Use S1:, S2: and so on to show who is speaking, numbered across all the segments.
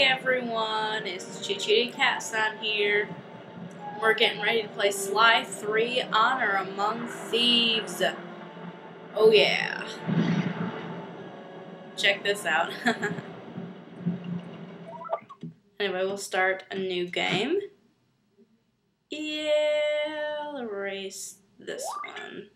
S1: Hey everyone, it's Chichiri Catson here. We're getting ready to play Sly 3 Honor Among Thieves. Oh yeah. Check this out. anyway, we'll start a new game. Yeah, I'll erase this one.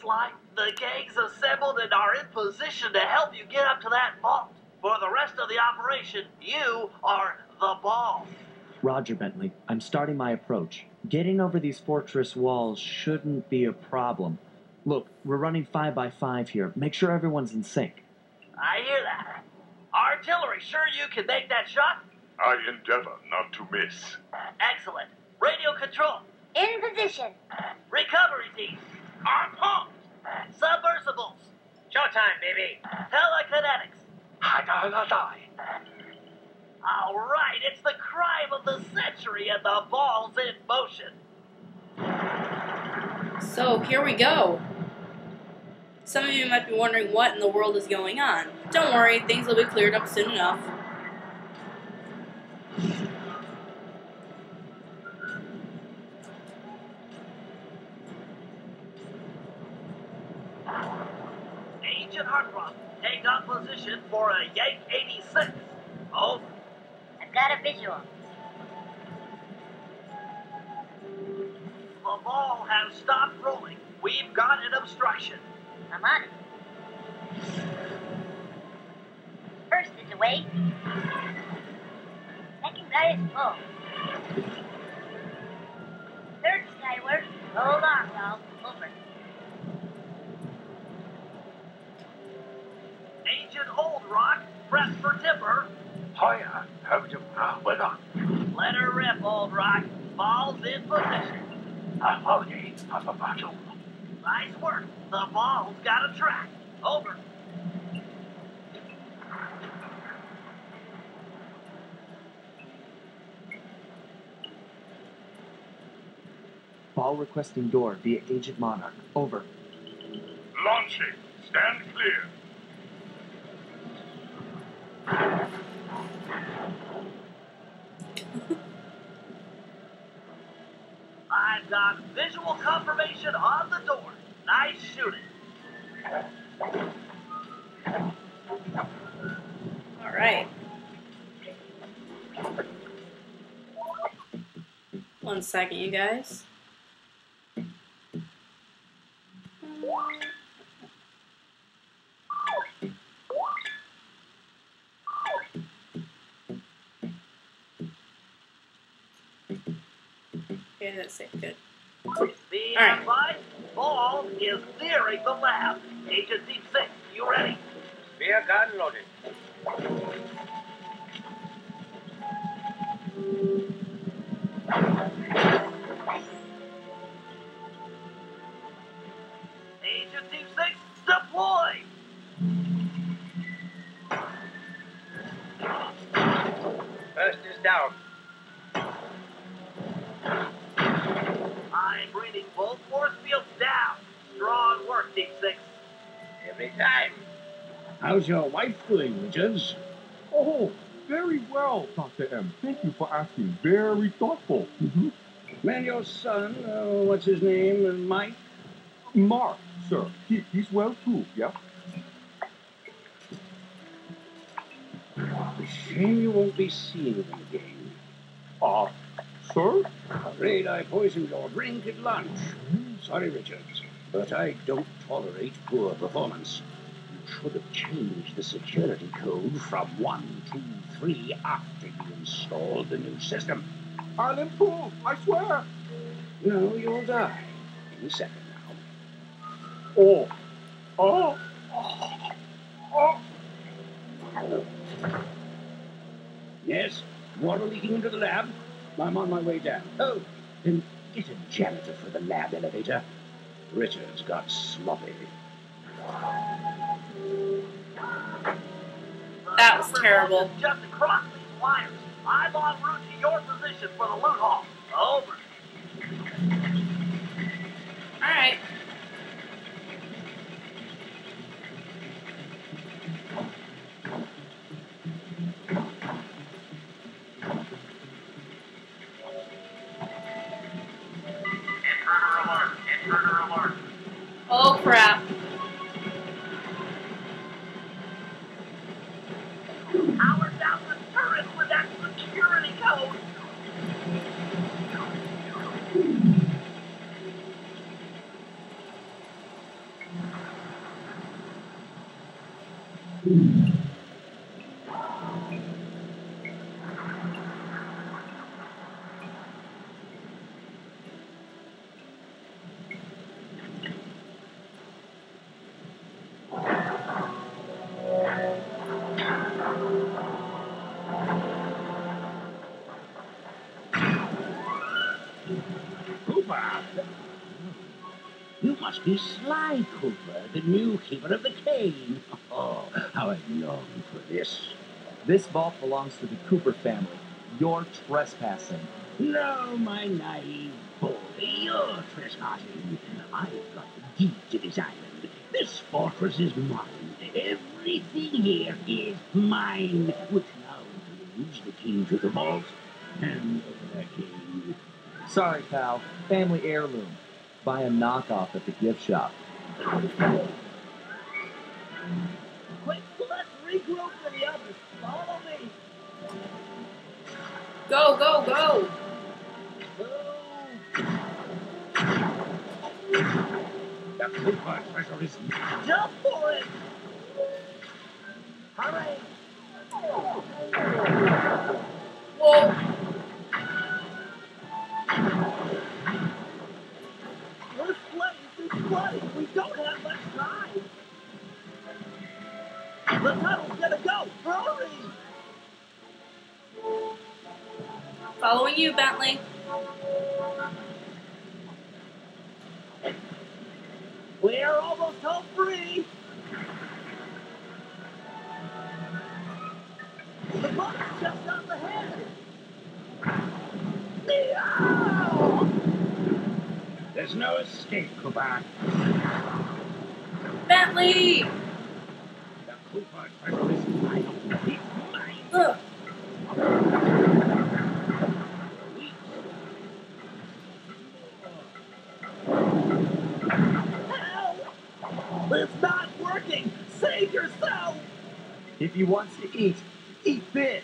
S2: This is it, Sly. The gang's assembled and are in position to help you get up to that vault. For the rest of the operation, you are the boss.
S3: Roger Bentley, I'm starting my approach. Getting over these fortress walls shouldn't be a problem. Look, we're running 5 by 5 here. Make sure everyone's in sync.
S2: I hear that. Artillery, sure you can make that shot?
S4: I endeavor not to miss.
S2: Excellent. Radio control.
S5: In position.
S2: Recovery team. On pumped. Showtime, baby. Telekinetics. All right, it's the crime of the century and the ball's in motion.
S1: So here we go. Some of you might be wondering what in the world is going on. Don't worry, things will be cleared up soon enough.
S2: For a Yank 86. Over.
S5: I've got a visual.
S2: The ball has stopped rolling. We've got an obstruction.
S5: I'm on it. First is away. Second guy is full. Third skyward. Hold on, Ralph. Over.
S2: Agent Old Rock, press for timber.
S4: Hiya, uh, have you uh, weather?
S2: Let her rip, Old Rock. Ball's in position.
S4: Uh, Apology of a battle.
S2: Nice work. The ball's got a track. Over.
S3: Ball requesting door via Agent Monarch. Over.
S4: Launching. Stand clear.
S2: I've got visual confirmation on the door. Nice shooting.
S1: Alright. One second, you guys. Okay, that's it. Good.
S2: Be
S1: All right.
S2: advised, ball is nearing the lab. Agent Deep Six, you ready?
S6: Spear gun loaded. Every time.
S7: How's your wife doing, Richards?
S8: Oh, very well, Dr. M. Thank you for asking. Very thoughtful. hmm
S7: Man, your son, uh, what's his name, uh, Mike?
S8: Mark, sir, he, he's well too, yeah?
S7: Shame you won't be seeing him again.
S8: Uh, sir?
S7: Afraid I poisoned your drink at lunch. Sorry, Richards, but I don't tolerate poor performance.
S9: You should have changed the security code from 123 after you installed the new system.
S8: I'll improve, I swear.
S9: No, you'll die. In a second now.
S8: Oh. Oh. Oh.
S9: Yes? Water leaking into the lab? I'm on my way down. Oh, then get a janitor for the lab elevator. Richards got sloppy.
S1: That was terrible.
S2: Just across these wires. I'm en route to your position for the loot haul. Over.
S1: Alright.
S2: Intruder
S1: Oh crap.
S2: Power down the turret security!
S9: Must be Sly Cooper, the new keeper of the cane. Oh, how I long for this.
S3: This vault belongs to the Cooper family. You're trespassing.
S9: No, my naive boy, you're trespassing. I've got the deed to this island. This fortress is mine. Everything here is mine, which now includes the key to the vault and the king.
S3: Sorry, pal. Family heirloom. Buy a knockoff at the gift shop.
S2: Quick, let's regroup with the others. Follow me.
S1: Go, go, go.
S9: The Cooper treasure is.
S2: Jump for it. Hurry.
S1: Whoa.
S2: The tunnel's gonna go. Hurry.
S1: Following you, Bentley.
S2: We're almost home free. The boat's just up ahead. Meow!
S9: There's no escape, Cooper.
S1: Bentley!
S2: It's not working. Save yourself.
S3: If he wants to eat, eat this.